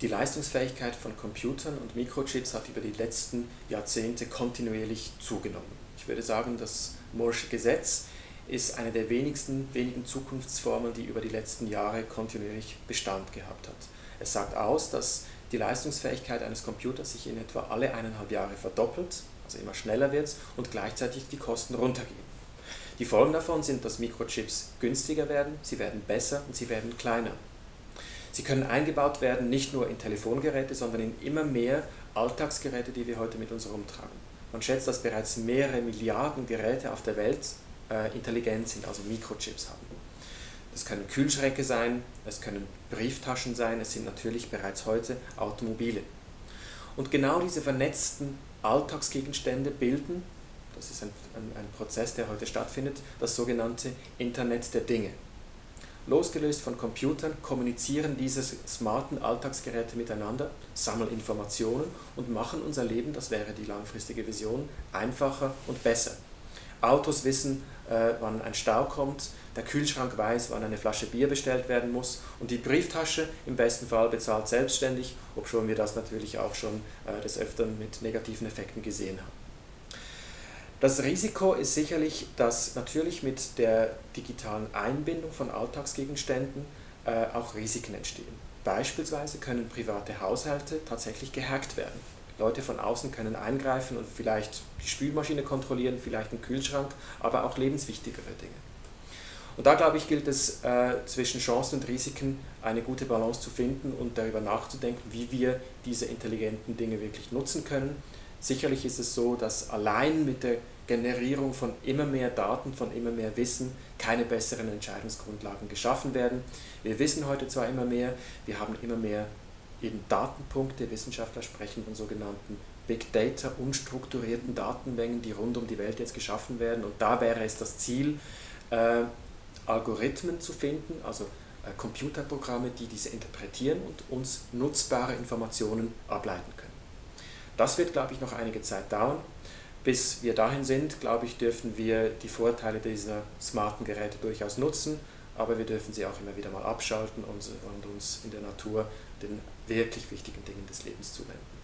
Die Leistungsfähigkeit von Computern und Mikrochips hat über die letzten Jahrzehnte kontinuierlich zugenommen. Ich würde sagen, das Moore'sche Gesetz ist eine der wenigsten wenigen Zukunftsformen, die über die letzten Jahre kontinuierlich Bestand gehabt hat. Es sagt aus, dass die Leistungsfähigkeit eines Computers sich in etwa alle eineinhalb Jahre verdoppelt, also immer schneller wird und gleichzeitig die Kosten runtergehen. Die Folgen davon sind, dass Mikrochips günstiger werden, sie werden besser und sie werden kleiner. Sie können eingebaut werden nicht nur in Telefongeräte, sondern in immer mehr Alltagsgeräte, die wir heute mit uns herumtragen. Man schätzt, dass bereits mehrere Milliarden Geräte auf der Welt äh, intelligent sind, also Mikrochips haben. Das können Kühlschränke sein, es können Brieftaschen sein, es sind natürlich bereits heute Automobile. Und genau diese vernetzten Alltagsgegenstände bilden, das ist ein, ein, ein Prozess, der heute stattfindet, das sogenannte Internet der Dinge. Losgelöst von Computern kommunizieren diese smarten Alltagsgeräte miteinander, sammeln Informationen und machen unser Leben, das wäre die langfristige Vision, einfacher und besser. Autos wissen, äh, wann ein Stau kommt, der Kühlschrank weiß, wann eine Flasche Bier bestellt werden muss und die Brieftasche im besten Fall bezahlt selbstständig, obschon wir das natürlich auch schon äh, des Öfteren mit negativen Effekten gesehen haben. Das Risiko ist sicherlich, dass natürlich mit der digitalen Einbindung von Alltagsgegenständen äh, auch Risiken entstehen. Beispielsweise können private Haushalte tatsächlich gehackt werden. Leute von außen können eingreifen und vielleicht die Spülmaschine kontrollieren, vielleicht den Kühlschrank, aber auch lebenswichtigere Dinge. Und da, glaube ich, gilt es äh, zwischen Chancen und Risiken eine gute Balance zu finden und darüber nachzudenken, wie wir diese intelligenten Dinge wirklich nutzen können Sicherlich ist es so, dass allein mit der Generierung von immer mehr Daten, von immer mehr Wissen keine besseren Entscheidungsgrundlagen geschaffen werden. Wir wissen heute zwar immer mehr, wir haben immer mehr eben Datenpunkte, Wissenschaftler sprechen von sogenannten Big Data, unstrukturierten Datenmengen, die rund um die Welt jetzt geschaffen werden. Und da wäre es das Ziel, äh, Algorithmen zu finden, also äh, Computerprogramme, die diese interpretieren und uns nutzbare Informationen ableiten können. Das wird, glaube ich, noch einige Zeit dauern. Bis wir dahin sind, glaube ich, dürfen wir die Vorteile dieser smarten Geräte durchaus nutzen, aber wir dürfen sie auch immer wieder mal abschalten und uns in der Natur den wirklich wichtigen Dingen des Lebens zuwenden.